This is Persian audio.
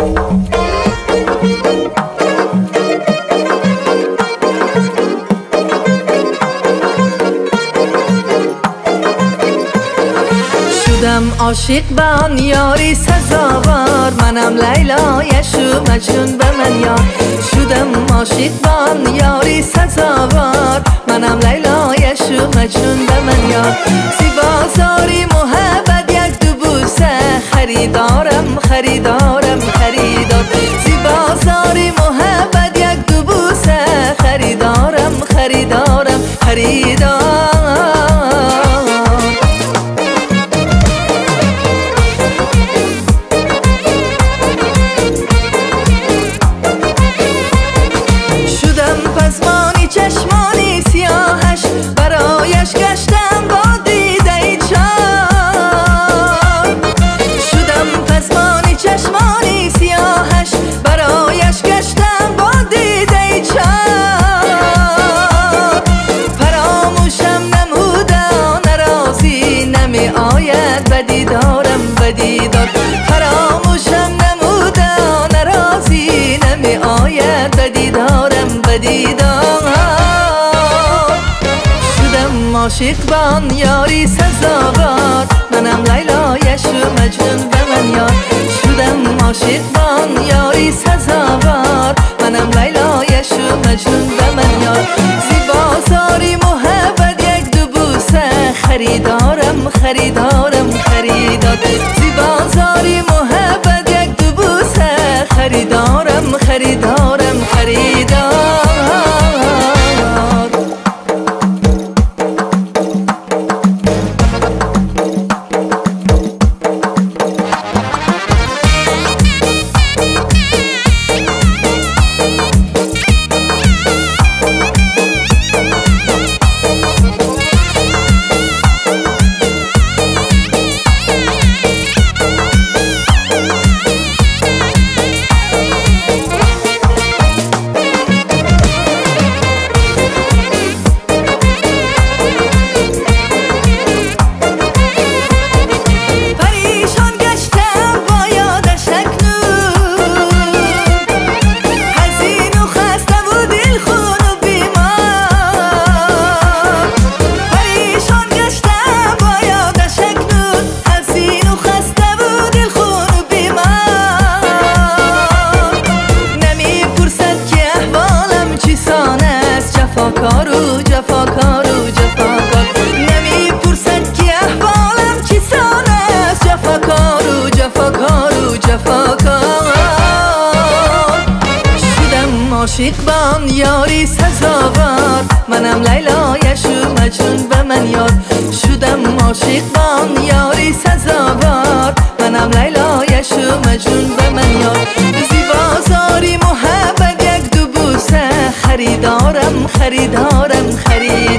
شدم عاشق به آن یاری سزاوار. منم لیلا یشو مجنون به من یار. شدم عاشق به آن یاری سزاوار. خریدارم دیدار. فراموشم نموده نرازی نمی آید. به دیدارم به دیدار. شدم عاشق بان یاری سزاوار. منم لیلا یشو مجنون به من یار. شدم عاشق بان یاری سزاوار. منم لیلا یشو مجنون به من یار. زیبازاری محبت یک دو بوسه خریدارم خریدارم خریدار زیبازاری محبت یک دو بوسه خریدارم. خریدار شدم عاشق بان یاری سزاوار. منم لیلا یشو مجنون به من یار شدم عاشق بان یاری سزاوار. منم لیلا یشو مجنون به من یار زیبازاری محبت یک دو بوسه. خریدارم خریدارم خریدار